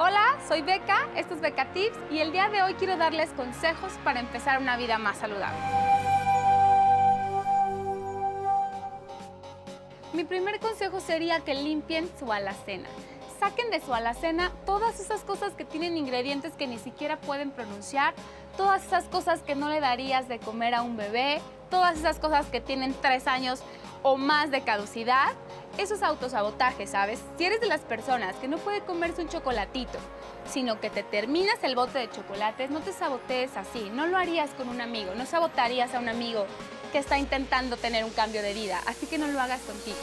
Hola, soy Beca, esto es Beca Tips y el día de hoy quiero darles consejos para empezar una vida más saludable. Mi primer consejo sería que limpien su alacena. Saquen de su alacena todas esas cosas que tienen ingredientes que ni siquiera pueden pronunciar, todas esas cosas que no le darías de comer a un bebé, todas esas cosas que tienen tres años o más de caducidad eso es autosabotaje, ¿sabes? Si eres de las personas que no puede comerse un chocolatito, sino que te terminas el bote de chocolates, no te sabotees así. No lo harías con un amigo, no sabotarías a un amigo que está intentando tener un cambio de vida, así que no lo hagas contigo.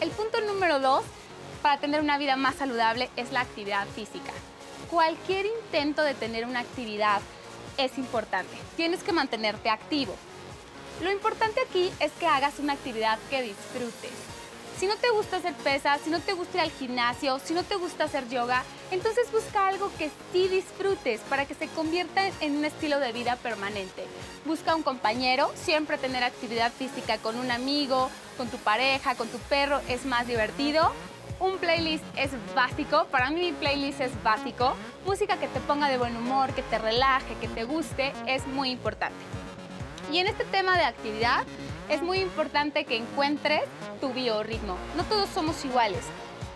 El punto número dos para tener una vida más saludable es la actividad física. Cualquier intento de tener una actividad es importante. Tienes que mantenerte activo. Lo importante aquí es que hagas una actividad que disfrutes. Si no te gusta hacer pesas, si no te gusta ir al gimnasio, si no te gusta hacer yoga, entonces busca algo que sí disfrutes para que se convierta en un estilo de vida permanente. Busca un compañero, siempre tener actividad física con un amigo, con tu pareja, con tu perro es más divertido. Un playlist es básico, para mí mi playlist es básico. Música que te ponga de buen humor, que te relaje, que te guste, es muy importante. Y en este tema de actividad es muy importante que encuentres tu biorritmo. No todos somos iguales.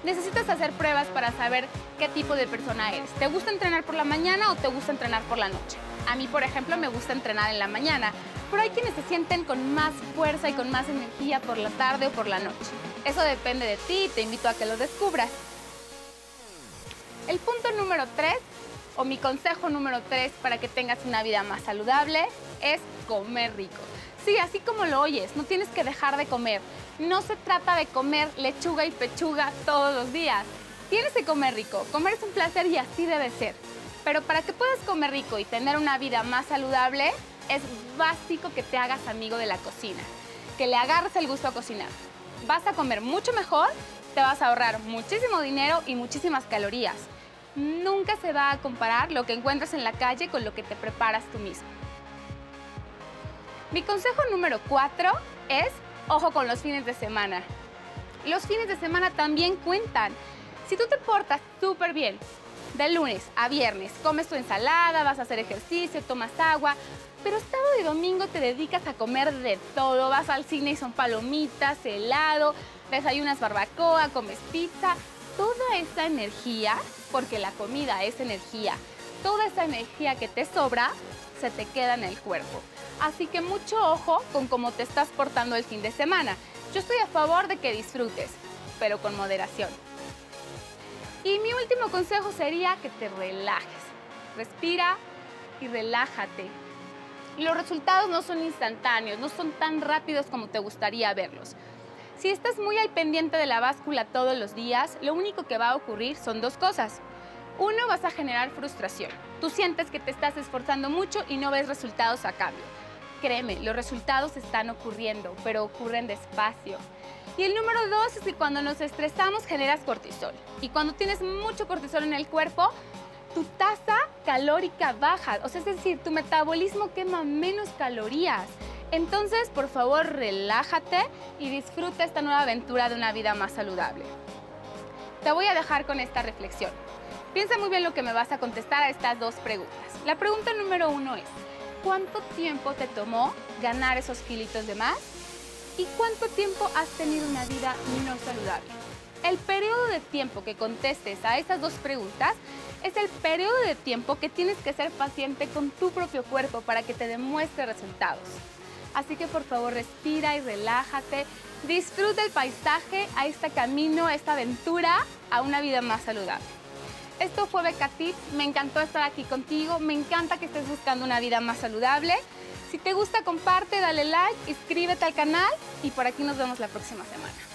Necesitas hacer pruebas para saber qué tipo de persona eres. ¿Te gusta entrenar por la mañana o te gusta entrenar por la noche? A mí, por ejemplo, me gusta entrenar en la mañana, pero hay quienes se sienten con más fuerza y con más energía por la tarde o por la noche. Eso depende de ti y te invito a que lo descubras. El punto número 3 o mi consejo número 3 para que tengas una vida más saludable es comer rico. Sí, así como lo oyes, no tienes que dejar de comer. No se trata de comer lechuga y pechuga todos los días. Tienes que comer rico. Comer es un placer y así debe ser. Pero para que puedas comer rico y tener una vida más saludable, es básico que te hagas amigo de la cocina, que le agarres el gusto a cocinar. Vas a comer mucho mejor, te vas a ahorrar muchísimo dinero y muchísimas calorías. Nunca se va a comparar lo que encuentras en la calle con lo que te preparas tú mismo. Mi consejo número cuatro es, ojo con los fines de semana. Los fines de semana también cuentan. Si tú te portas súper bien, de lunes a viernes, comes tu ensalada, vas a hacer ejercicio, tomas agua, pero sábado y domingo te dedicas a comer de todo, vas al cine y son palomitas, helado, desayunas barbacoa, comes pizza, toda esa energía, porque la comida es energía, toda esa energía que te sobra se te queda en el cuerpo. Así que mucho ojo con cómo te estás portando el fin de semana. Yo estoy a favor de que disfrutes, pero con moderación. Y mi último consejo sería que te relajes. Respira y relájate. Los resultados no son instantáneos, no son tan rápidos como te gustaría verlos. Si estás muy al pendiente de la báscula todos los días, lo único que va a ocurrir son dos cosas. Uno, vas a generar frustración. Tú sientes que te estás esforzando mucho y no ves resultados a cambio créeme, los resultados están ocurriendo, pero ocurren despacio. Y el número dos es que cuando nos estresamos generas cortisol. Y cuando tienes mucho cortisol en el cuerpo, tu tasa calórica baja. O sea, es decir, tu metabolismo quema menos calorías. Entonces, por favor, relájate y disfruta esta nueva aventura de una vida más saludable. Te voy a dejar con esta reflexión. Piensa muy bien lo que me vas a contestar a estas dos preguntas. La pregunta número uno es, cuánto tiempo te tomó ganar esos kilitos de más y cuánto tiempo has tenido una vida no saludable. El periodo de tiempo que contestes a estas dos preguntas es el periodo de tiempo que tienes que ser paciente con tu propio cuerpo para que te demuestre resultados. Así que por favor respira y relájate, disfruta el paisaje, a este camino, a esta aventura, a una vida más saludable. Esto fue Beca me encantó estar aquí contigo, me encanta que estés buscando una vida más saludable. Si te gusta, comparte, dale like, inscríbete al canal y por aquí nos vemos la próxima semana.